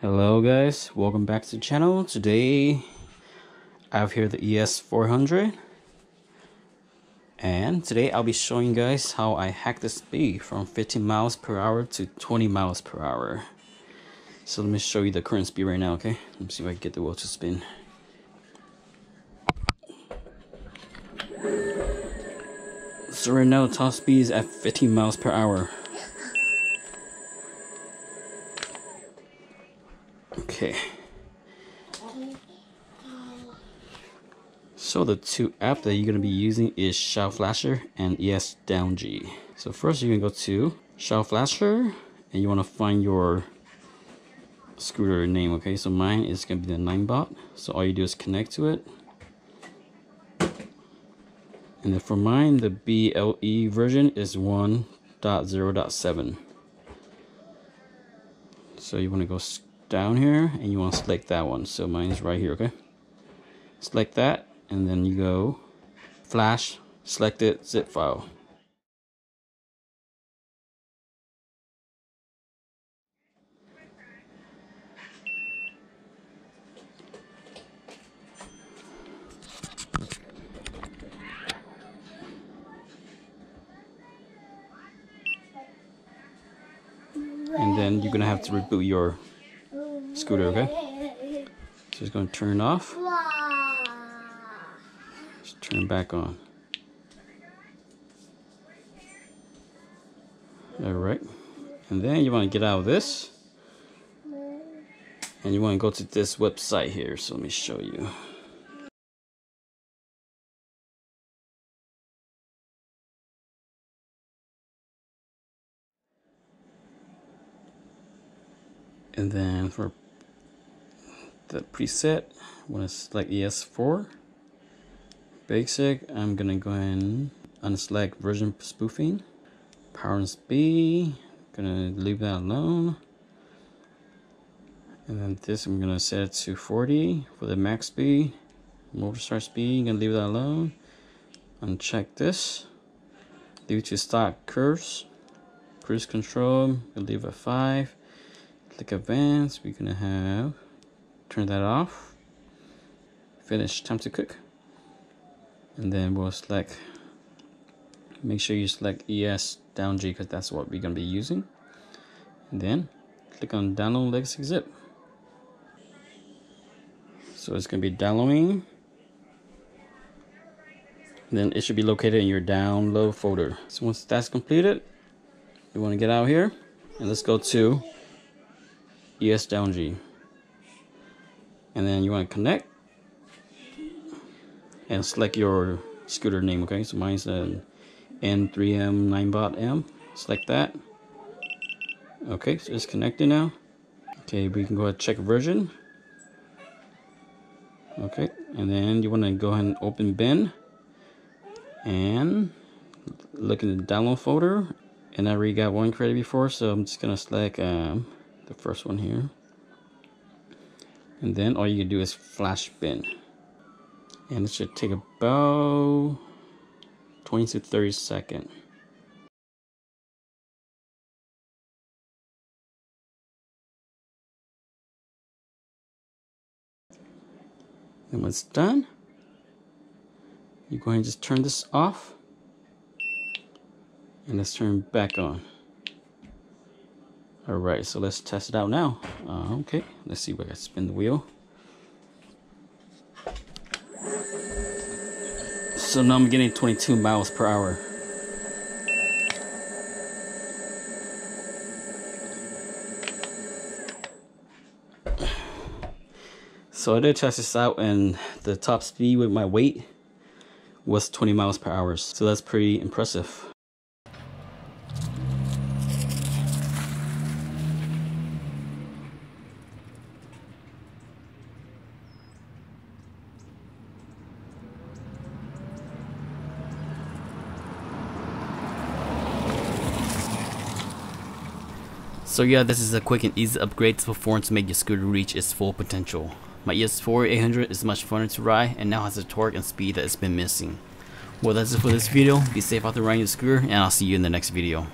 Hello guys, welcome back to the channel. Today I have here the ES400 and today I'll be showing you guys how I hack the speed from 15 miles per hour to 20 miles per hour. So let me show you the current speed right now, okay? Let me see if I can get the wheel to spin. So right now top speed is at 15 miles per hour. Okay. So the two app that you're going to be using is Xiaoflasher and ES Down G. So first you're going to go to Xiaoflasher and you want to find your scooter name, okay? So mine is going to be the Ninebot. So all you do is connect to it. And then for mine, the BLE version is 1.0.7. So you want to go down here and you want to select that one. So mine is right here okay? Select that and then you go flash selected zip file. And then you're gonna have to reboot your scooter, okay? Going to turn off. Just turn back on. Alright. And then you want to get out of this. And you want to go to this website here. So let me show you. and then for the preset I'm going to select ES4 basic I'm gonna go ahead and unselect version spoofing power and speed gonna leave that alone. And then this I'm gonna set it to 40 for the max speed motor start speed gonna leave that alone. Uncheck this leave to stock curves cruise control gonna leave at 5 click advanced we're gonna have turn that off. Finish. Time to cook. And then we'll select make sure you select ES down G because that's what we're gonna be using. And then click on download legacy zip. So it's gonna be downloading. Then it should be located in your download folder. So once that's completed you want to get out here and let's go to ES down G. And then you want to connect and select your scooter name, okay? So mine's an N3M 9bot M. Select that. Okay, so it's connected now. Okay, we can go ahead and check version. Okay, and then you want to go ahead and open bin and look in the download folder. And I already got one credit before, so I'm just gonna select um, the first one here and then all you can do is flash bin. And it should take about 20 to 30 seconds and when it's done you go ahead and just turn this off. And let's turn back on all right, so let's test it out now. Uh, okay, let's see if I can spin the wheel. So now I'm getting 22 miles per hour. So I did test this out and the top speed with my weight was 20 miles per hour. So that's pretty impressive. So yeah, this is a quick and easy upgrade to performance to make your scooter reach its full potential. My ES4 800 is much funner to ride and now has the torque and speed that it's been missing. Well that's it for this video, be safe out there riding your scooter and I'll see you in the next video.